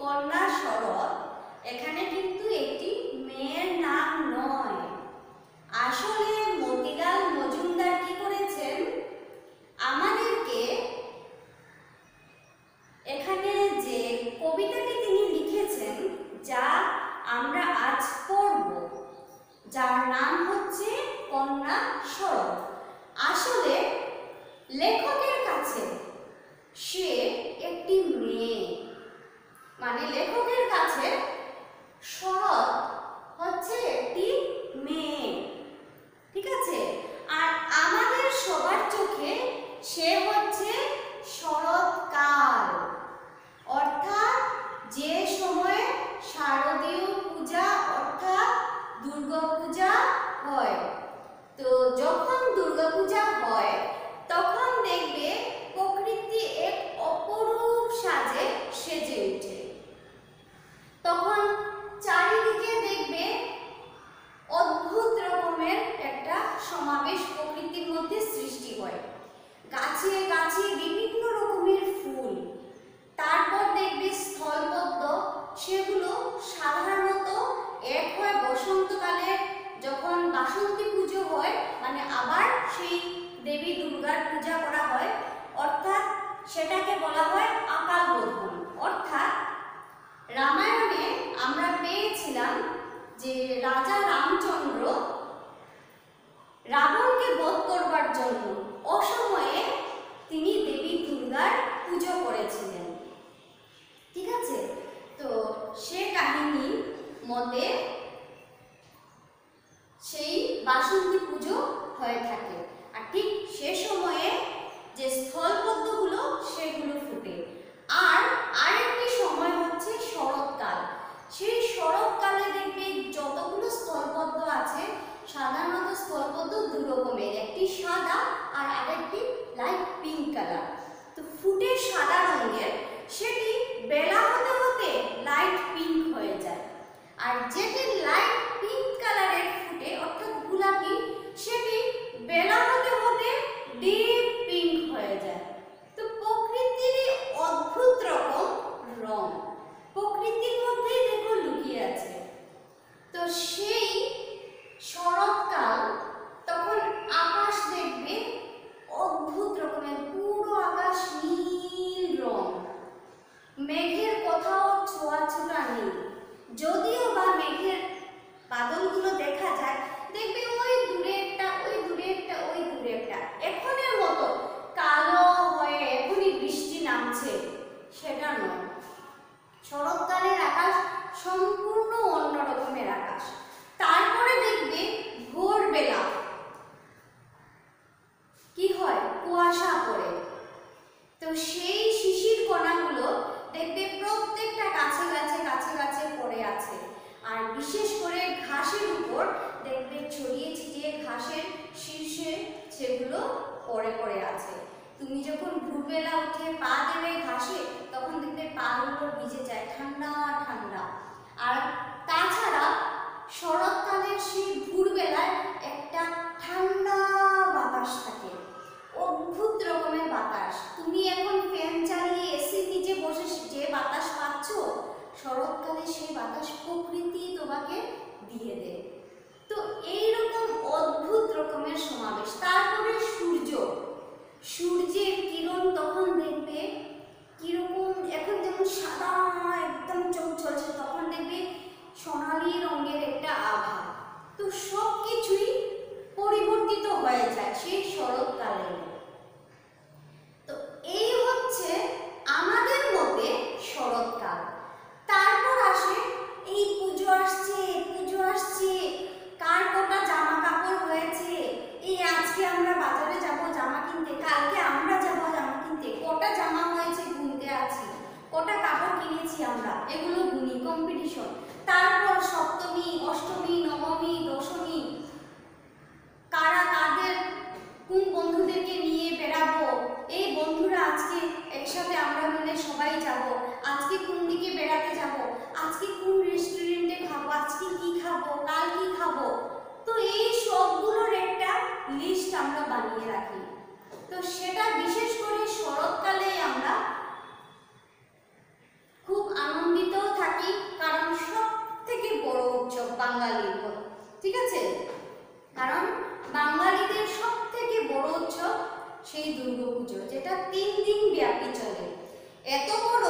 কন্যা শরৎ এখানে কিন্তু একটি মেয়ের নাম নয়। আসলে বেলা উঠে পা দেবে ঘাসে, তখন দেখবে পাগুলো ভিজে যায়, ঠান্ডা ঠান্ডা। আর তাছাড়া শরৎকালের সেই ভোরবেলায় একটা ঠান্ডা বাতাস থাকে, অদ্ভুত রকমের বাতাস। তুমি এখন ফ্যান চালিয়ে এসি নিচে বসে যে বাতাস পাচ্ছ, শরৎকালে সেই বাতাস প্রকৃতি তোমাকে দিয়ে দেয়। তো এইরকম অদ্ভুত রকমের সমাবেশ। তারপরে সূর্য। সূর্যের কিরণ তখন দেখবে কীরকম, এখন যেমন সাদা, একদম চোখ চলছে তখন দেখবে সোনালি রঙের একটা আভা। তো সব কিছুই পরিবর্তিত হয়ে যায় সেই শরৎকালে তো এই হচ্ছে আমাদের মতে শরৎকাল। তারপর আসে এই পুজো আসছে, পুজো তিন দিন ব্যাপী চলে। এত বড়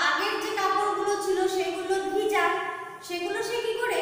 আগের যে কাপড়গুলো ছিল সেগুলো ভিজা সেগুলো সে কি করে